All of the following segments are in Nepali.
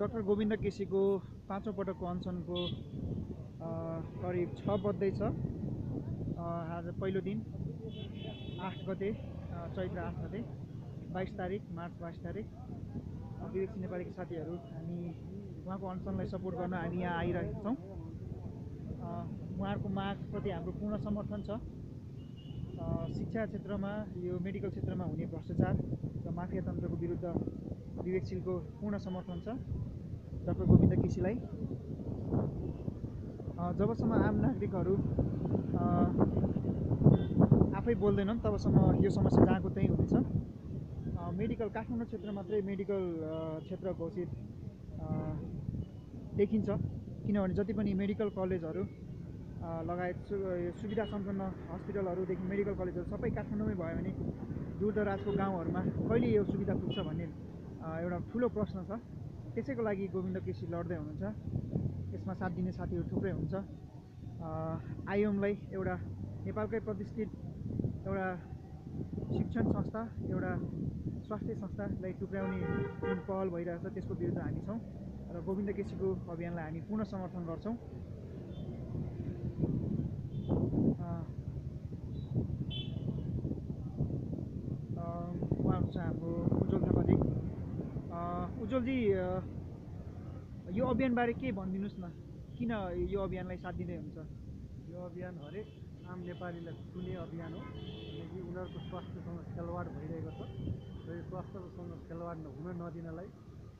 डाक्टर गोविन्द केसीको पाँचौँ पटकको अनसनको करिब छ बज्दैछ अ, आज पहिलो दिन आठ गते चैत्र आठ गते बाइस तारिक मार्च बाइस तारिक। विवेक नेपालीका साथीहरू हामी उहाँको अनसनलाई सपोर्ट गर्न हामी यहाँ आइरहेका छौँ। उहाँहरूको मागप्रति हाम्रो पूर्ण समर्थन छ। शिक्षा क्षेत्रमा यो मेडिकल क्षेत्रमा हुने भ्रष्टाचार र माफिया तन्त्रको विरुद्ध विवेकशीलको पूर्ण समर्थन छ डाक्टर गोविन्द केसीलाई। जबसम्म आम नागरिकहरू आफै बोल्दैनन् तबसम्म यो समस्या जहाँको त्यहीँ हुनेछ। मेडिकल काठमाडौँ क्षेत्र मात्रै मेडिकल क्षेत्र घोषित देखिन्छ। किनभने जति पनि मेडिकल कलेजहरू लगायत सु सुविधा सम्पन्न हस्पिटलहरूदेखि मेडिकल कलेजहरू सबै काठमाडौँमै भयो भने दूरदराजको गाउँहरूमा कहिले यो सुविधा पुग्छ भन्ने एउटा ठुलो प्रश्न छ। त्यसैको लागि गोविन्द केसी लड्दै हुनुहुन्छ। यसमा साथ दिने साथीहरू थुप्रै हुन्छ। आइएमलाई एउटा नेपालकै प्रतिष्ठित एउटा शिक्षण संस्था एउटा स्वास्थ्य संस्थालाई टुक्राउने जुन पहल भइरहेछ। त्यसको विरुद्ध हामी छौँ। र गोविन्द केसीको अभियानलाई हामी पूर्ण समर्थन गर्छौँ। अ, यो अभियानबारे के भनिदिनुहोस् न? किन यो अभियानलाई साथ दिँदै हुन्छ? यो अभियान हरेक आम नेपालीलाई छुने अभियान हो किनकि उनीहरूको स्वास्थ्यसँग खेलवाड भइरहेको छ। र यो स्वास्थ्यसँग खेलवाड हुन नदिनलाई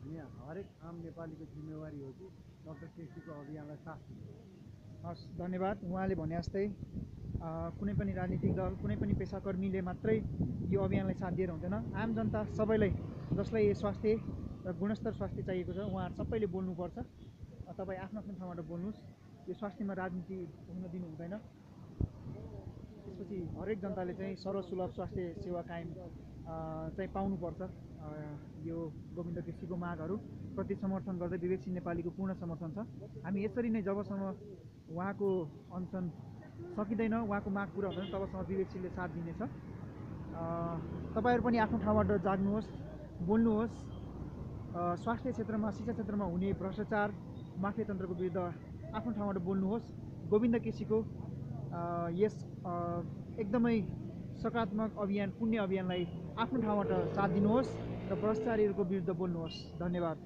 हामी हरेक आम नेपालीको जिम्मेवारी हो कि डाक्टर केसीको अभियानलाई साथ दिनु। हस् धन्यवाद। उहाँले भने जस्तै कुनै पनि राजनीतिक दल कुनै पनि पेसाकर्मीले मात्रै यो अभियानलाई साथ दिएर हुँदैन। आम जनता सबैलाई जसलाई स्वास्थ्य र गुणस्तर स्वास्थ्य चाहिएको छ। उहाँहरू सबैले बोल्नुपर्छ। तपाईँ आफ्नो आफ्नो ठाउँबाट बोल्नुहोस्। यो स्वास्थ्यमा राजनीति हुन दिनु हुँदैन। त्यसपछि हरेक जनताले चाहिँ सर्वसुलभ स्वास्थ्य सेवा कायम चाहिँ पाउनुपर्छ। यो गोविन्द केसीको मागहरू प्रति समर्थन गर्दै विवेकसिंह नेपालीको पूर्ण समर्थन छ। हामी यसरी नै जबसम्म उहाँको अनसन सकिँदैन उहाँको माग पुरा हुँदैन तबसम्म विवेकशीलले साथ दिनेछ। तपाईँहरू पनि आफ्नो ठाउँबाट जाग्नुहोस् बोल्नुहोस्। स्वास्थ्य क्षेत्रमा शिक्षा क्षेत्रमा हुने भ्रष्टाचार माफिया तन्त्रको विरुद्ध आफ्नो ठाउँबाट बोल्नुहोस्। गोविन्द केसीको यस एकदमै सकारात्मक अभियान पुण्य अभियानलाई आफ्नो ठाउँबाट साथ दिनुहोस् र भ्रष्टाचारीहरूको विरुद्ध बोल्नुहोस्। धन्यवाद।